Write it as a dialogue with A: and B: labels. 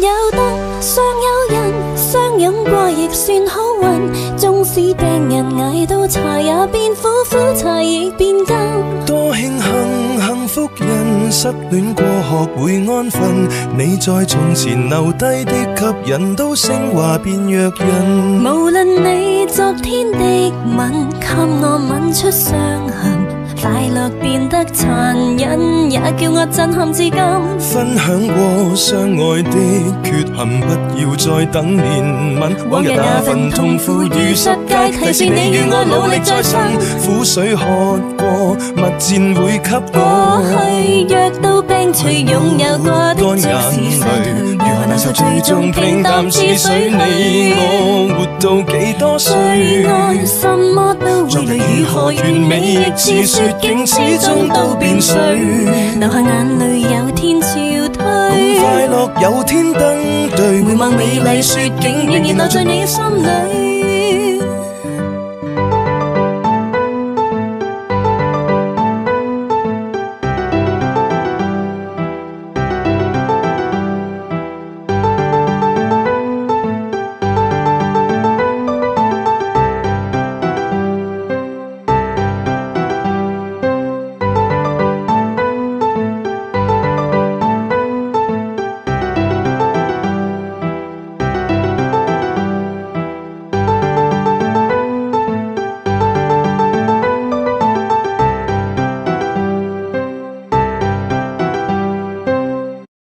A: 有得尚有人相饮过亦算好运，纵使病人挨到茶也变苦苦茶亦变甘。
B: 多庆幸幸福人失恋过学会安分，你在从前留低的吸引都升华变弱人。
A: 无论你昨天的吻给我吻出伤痕，快乐变得残忍。也叫我震撼至今。
B: 分享过相爱的缺陷，不要再等怜悯。往日那份痛苦，如实枷。提示你与我努力再生。苦水喝过，蜜饯会给我。过去
A: 若都冰除，拥有过的是泪。最终平淡似水，你我
B: 活到几多岁？
A: 将来如何完美？亦似雪景，始终都变碎。留下眼泪，有天潮退。共快
B: 乐，有天登对。回望美丽雪景，仍然留在你
A: 心里。